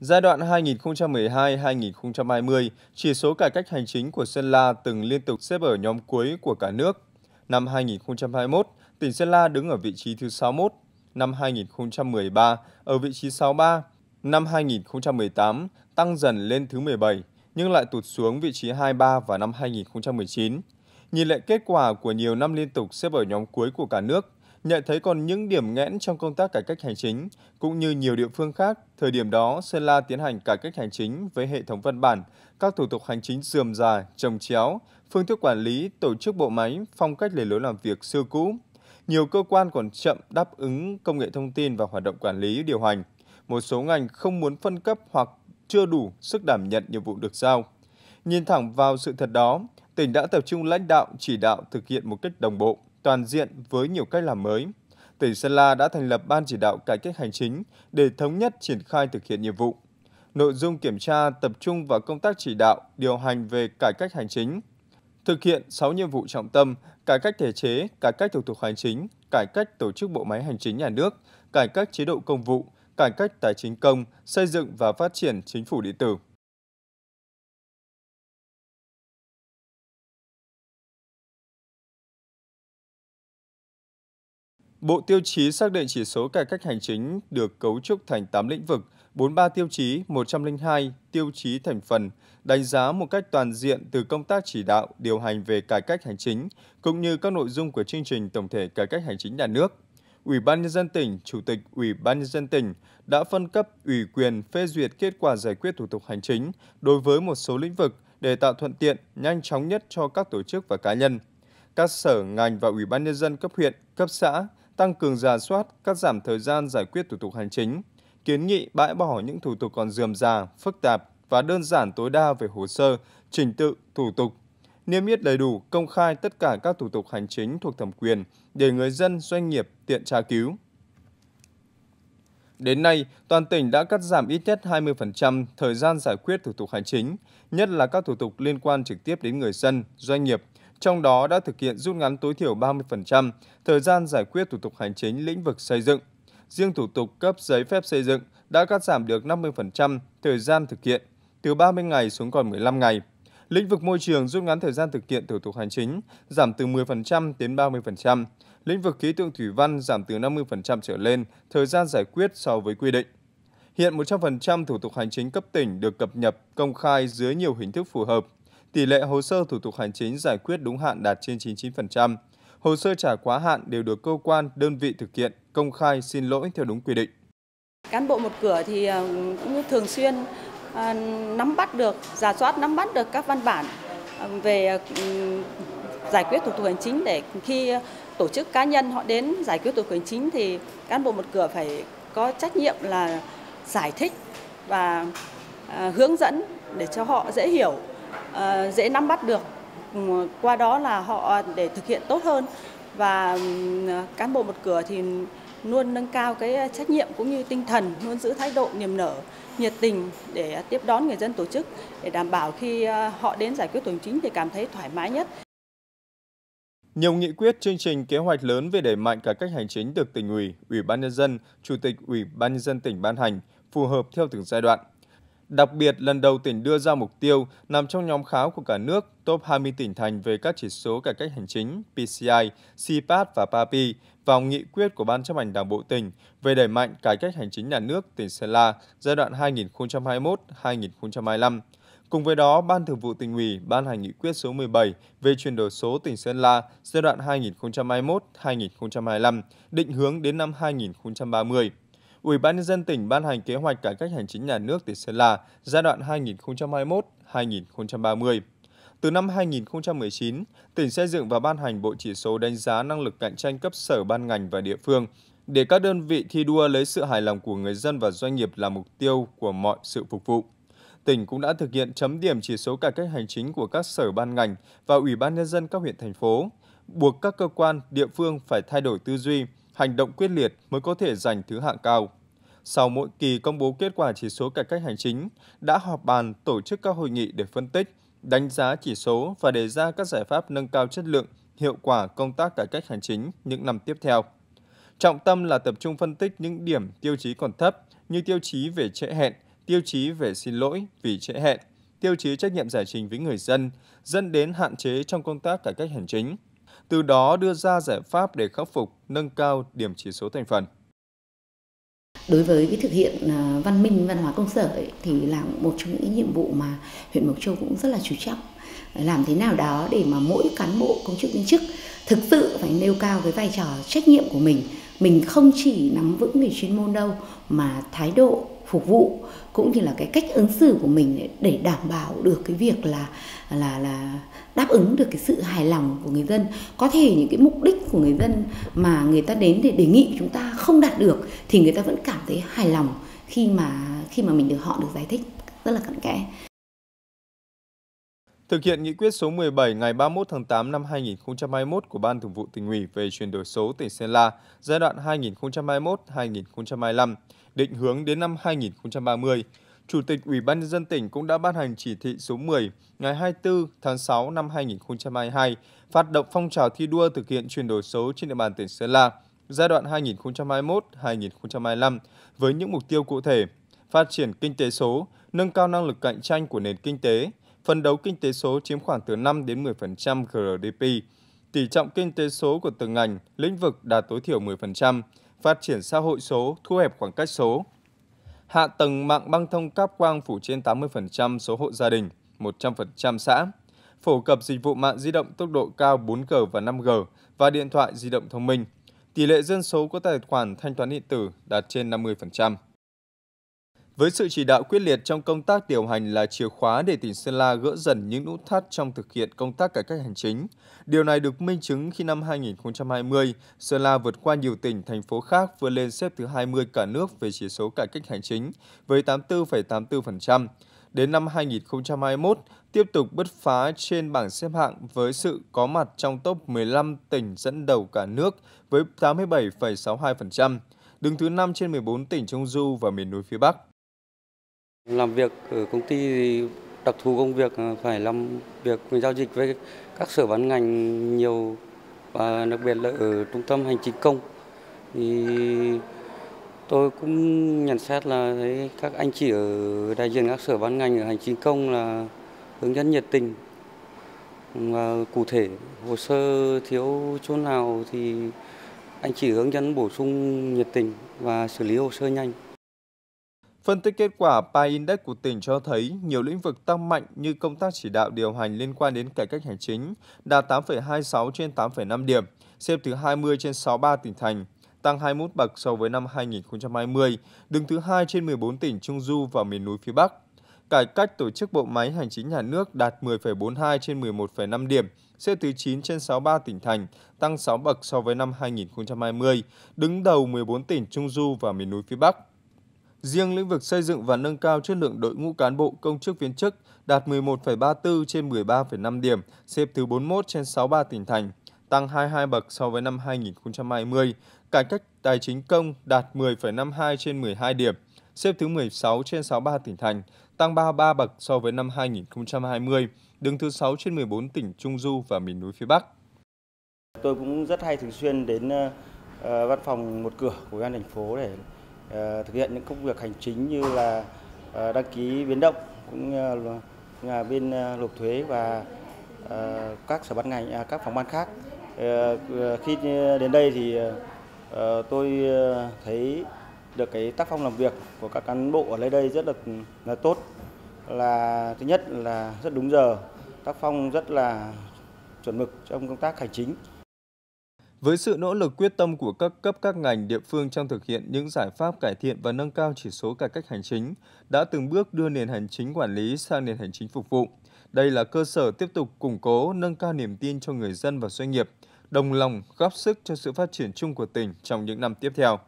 Giai đoạn 2012-2020, chỉ số cải cách hành chính của Sơn La từng liên tục xếp ở nhóm cuối của cả nước. Năm 2021, tỉnh Sơn La đứng ở vị trí thứ 61, năm 2013 ở vị trí 63, năm 2018 tăng dần lên thứ 17, nhưng lại tụt xuống vị trí 23 vào năm 2019. Nhìn lại kết quả của nhiều năm liên tục xếp ở nhóm cuối của cả nước, nhận thấy còn những điểm nghẽn trong công tác cải cách hành chính, cũng như nhiều địa phương khác, thời điểm đó Sơn La tiến hành cải cách hành chính với hệ thống văn bản, các thủ tục hành chính dườm già, trồng chéo, phương thức quản lý, tổ chức bộ máy, phong cách lề lối làm việc xưa cũ. Nhiều cơ quan còn chậm đáp ứng công nghệ thông tin và hoạt động quản lý điều hành. Một số ngành không muốn phân cấp hoặc chưa đủ sức đảm nhận nhiệm vụ được giao. Nhìn thẳng vào sự thật đó, tỉnh đã tập trung lãnh đạo chỉ đạo thực hiện một cách đồng bộ, toàn diện với nhiều cách làm mới. Tỉnh Sơn La đã thành lập Ban chỉ đạo cải cách hành chính để thống nhất triển khai thực hiện nhiệm vụ. Nội dung kiểm tra tập trung vào công tác chỉ đạo, điều hành về cải cách hành chính, thực hiện 6 nhiệm vụ trọng tâm, cải cách thể chế, cải cách thủ tục hành chính, cải cách tổ chức bộ máy hành chính nhà nước, cải cách chế độ công vụ, cải cách tài chính công, xây dựng và phát triển chính phủ điện tử. Bộ tiêu chí xác định chỉ số cải cách hành chính được cấu trúc thành 8 lĩnh vực, 43 tiêu chí, 102 tiêu chí thành phần, đánh giá một cách toàn diện từ công tác chỉ đạo, điều hành về cải cách hành chính, cũng như các nội dung của chương trình tổng thể cải cách hành chính nhà nước. Ủy ban nhân dân tỉnh, Chủ tịch Ủy ban nhân dân tỉnh đã phân cấp ủy quyền phê duyệt kết quả giải quyết thủ tục hành chính đối với một số lĩnh vực để tạo thuận tiện, nhanh chóng nhất cho các tổ chức và cá nhân. Các sở, ngành và Ủy ban nhân dân cấp huyện, cấp xã tăng cường giả soát, cắt giảm thời gian giải quyết thủ tục hành chính, kiến nghị bãi bỏ những thủ tục còn dườm già, phức tạp và đơn giản tối đa về hồ sơ, trình tự, thủ tục, niêm yết đầy đủ, công khai tất cả các thủ tục hành chính thuộc thẩm quyền để người dân, doanh nghiệp tiện tra cứu. Đến nay, toàn tỉnh đã cắt giảm ít nhất 20% thời gian giải quyết thủ tục hành chính, nhất là các thủ tục liên quan trực tiếp đến người dân, doanh nghiệp, trong đó đã thực hiện rút ngắn tối thiểu 30% thời gian giải quyết thủ tục hành chính lĩnh vực xây dựng. Riêng thủ tục cấp giấy phép xây dựng đã cắt giảm được 50% thời gian thực hiện, từ 30 ngày xuống còn 15 ngày. Lĩnh vực môi trường rút ngắn thời gian thực hiện thủ tục hành chính, giảm từ 10% đến 30%. Lĩnh vực khí tượng thủy văn giảm từ 50% trở lên thời gian giải quyết so với quy định. Hiện 100% thủ tục hành chính cấp tỉnh được cập nhật công khai dưới nhiều hình thức phù hợp. Tỷ lệ hồ sơ thủ tục hành chính giải quyết đúng hạn đạt trên 99%. Hồ sơ trả quá hạn đều được cơ quan, đơn vị thực hiện công khai xin lỗi theo đúng quy định. Cán bộ một cửa thì ờ, cũng thường xuyên ờ, nắm bắt được, giả soát nắm bắt được các văn bản ờ, về giải quyết thủ tục hành chính để khi tổ chức cá nhân họ đến giải quyết thủ tục hành chính thì cán bộ một cửa phải có trách nhiệm là giải thích và hướng dẫn để cho họ dễ hiểu, Ờ, dễ nắm bắt được. Ừ, qua đó là họ để thực hiện tốt hơn và ừ, cán bộ một cửa thì luôn nâng cao cái trách nhiệm cũng như tinh thần, luôn giữ thái độ niềm nở, nhiệt tình để tiếp đón người dân tổ chức để đảm bảo khi ờ, họ đến giải quyết thủ tục chính thì cảm thấy thoải mái nhất. Nhiều nghị quyết chương trình kế hoạch lớn về đẩy mạnh cải cách hành chính được tỉnh ủy, ủy ban nhân dân, chủ tịch ủy ban nhân dân tỉnh ban hành, phù hợp theo từng giai đoạn. Đặc biệt, lần đầu tỉnh đưa ra mục tiêu nằm trong nhóm kháo của cả nước top 20 tỉnh thành về các chỉ số cải cách hành chính PCI, CPAT và PAPI vào nghị quyết của Ban chấp hành Đảng bộ tỉnh về đẩy mạnh cải cách hành chính nhà nước tỉnh Sơn La giai đoạn 2021-2025. Cùng với đó, Ban Thường vụ tỉnh ủy ban hành nghị quyết số 17 về chuyển đổi số tỉnh Sơn La giai đoạn 2021-2025, định hướng đến năm 2030. Ủy ban nhân dân tỉnh ban hành kế hoạch cải cách hành chính nhà nước tỉnh Sơn La giai đoạn 2021-2030. Từ năm 2019, tỉnh xây dựng và ban hành bộ chỉ số đánh giá năng lực cạnh tranh cấp sở ban ngành và địa phương để các đơn vị thi đua lấy sự hài lòng của người dân và doanh nghiệp là mục tiêu của mọi sự phục vụ. Tỉnh cũng đã thực hiện chấm điểm chỉ số cải cách hành chính của các sở ban ngành và ủy ban nhân dân các huyện thành phố, buộc các cơ quan, địa phương phải thay đổi tư duy, hành động quyết liệt mới có thể giành thứ hạng cao. Sau mỗi kỳ công bố kết quả chỉ số cải cách hành chính, đã họp bàn tổ chức các hội nghị để phân tích, đánh giá chỉ số và đề ra các giải pháp nâng cao chất lượng, hiệu quả công tác cải cách hành chính những năm tiếp theo. Trọng tâm là tập trung phân tích những điểm tiêu chí còn thấp như tiêu chí về trễ hẹn, tiêu chí về xin lỗi vì trễ hẹn, tiêu chí trách nhiệm giải trình với người dân, dẫn đến hạn chế trong công tác cải cách hành chính. Từ đó đưa ra giải pháp để khắc phục, nâng cao điểm chỉ số thành phần. Đối với cái thực hiện à, văn minh văn hóa công sở ấy, thì là một trong những nhiệm vụ mà huyện Mộc Châu cũng rất là chú trọng. Làm thế nào đó để mà mỗi cán bộ công chức viên chức thực sự phải nêu cao cái vai trò trách nhiệm của mình. Mình không chỉ nắm vững về chuyên môn đâu mà thái độ phục vụ, cũng như là cái cách ứng xử của mình để đảm bảo được cái việc là là là đáp ứng được cái sự hài lòng của người dân. Có thể những cái mục đích của người dân mà người ta đến để đề nghị chúng ta không đạt được thì người ta vẫn cảm thấy hài lòng khi mà khi mà mình được, họ được giải thích rất là cặn kẽ. Thực hiện nghị quyết số 17 ngày 31 tháng 8 năm 2021 của Ban Thường vụ tỉnh ủy về chuyển đổi số tỉnh Sơn La giai đoạn 2021-2025, định hướng đến năm 2030, Chủ tịch Ủy ban nhân dân tỉnh cũng đã ban hành chỉ thị số 10 ngày 24 tháng 6 năm 2022 phát động phong trào thi đua thực hiện chuyển đổi số trên địa bàn tỉnh Sơn La giai đoạn 2021-2025 với những mục tiêu cụ thể: phát triển kinh tế số, nâng cao năng lực cạnh tranh của nền kinh tế, Phần đấu kinh tế số chiếm khoảng từ 5 đến 10% GDP. Tỷ trọng kinh tế số của từng ngành, lĩnh vực đạt tối thiểu 10%, phát triển xã hội số, thu hẹp khoảng cách số. Hạ tầng mạng băng thông cáp quang phủ trên 80% số hộ gia đình, 100% xã. Phổ cập dịch vụ mạng di động tốc độ cao 4G và 5G và điện thoại di động thông minh. Tỷ lệ dân số có tài khoản thanh toán điện tử đạt trên 50%. Với sự chỉ đạo quyết liệt trong công tác điều hành là chìa khóa để tỉnh Sơn La gỡ dần những nút thắt trong thực hiện công tác cải cách hành chính. Điều này được minh chứng khi năm 2020, Sơn La vượt qua nhiều tỉnh, thành phố khác vươn lên xếp thứ 20 cả nước về chỉ số cải cách hành chính với 84,84%. Đến năm 2021, tiếp tục bứt phá trên bảng xếp hạng với sự có mặt trong top 15 tỉnh dẫn đầu cả nước với 87,62%, đứng thứ 5 trên 14 tỉnh Trung Du và miền núi phía Bắc. Làm việc ở công ty thì đặc thù công việc phải làm việc giao dịch với các sở ban ngành nhiều và đặc biệt là ở trung tâm hành chính công thì tôi cũng nhận xét là thấy các anh chị ở đại diện các sở ban ngành ở hành chính công là hướng dẫn nhiệt tình và cụ thể hồ sơ thiếu chỗ nào thì anh chị hướng dẫn bổ sung nhiệt tình và xử lý hồ sơ nhanh. Phân tích kết quả PI Index của tỉnh cho thấy nhiều lĩnh vực tăng mạnh như công tác chỉ đạo điều hành liên quan đến cải cách hành chính đạt 8,26 trên 8,5 điểm, xếp thứ 20 trên 63 tỉnh thành, tăng 21 bậc so với năm 2020, đứng thứ 2 trên 14 tỉnh Trung Du và miền núi phía Bắc. Cải cách tổ chức bộ máy hành chính nhà nước đạt 10,42 trên 11,5 điểm, xếp thứ 9 trên 63 tỉnh thành, tăng 6 bậc so với năm 2020, đứng đầu 14 tỉnh Trung Du và miền núi phía Bắc. Riêng lĩnh vực xây dựng và nâng cao chất lượng đội ngũ cán bộ công chức viên chức đạt 11,34 trên 13,5 điểm, xếp thứ 41 trên 63 tỉnh thành, tăng 22 bậc so với năm 2020. Cải cách tài chính công đạt 10,52 trên 12 điểm, xếp thứ 16 trên 63 tỉnh thành, tăng 33 bậc so với năm 2020, đứng thứ 6 trên 14 tỉnh Trung Du và miền núi phía Bắc. Tôi cũng rất hay thường xuyên đến uh, văn phòng một cửa của ban thành phố để Ờ, thực hiện những công việc hành chính như là ờ, đăng ký biến động cũng như là à, bên à, nộp thuế và ờ, các sở ban ngành à, các phòng ban khác. Khi đến đây thì tôi thấy được cái tác phong làm việc của các cán bộ ở nơi đây rất là là tốt. Là thứ nhất là rất đúng giờ, tác phong rất là chuẩn mực trong công tác hành chính với sự nỗ lực quyết tâm của các cấp các ngành địa phương trong thực hiện những giải pháp cải thiện và nâng cao chỉ số cải cách hành chính, đã từng bước đưa nền hành chính quản lý sang nền hành chính phục vụ. Đây là cơ sở tiếp tục củng cố, nâng cao niềm tin cho người dân và doanh nghiệp, đồng lòng góp sức cho sự phát triển chung của tỉnh trong những năm tiếp theo.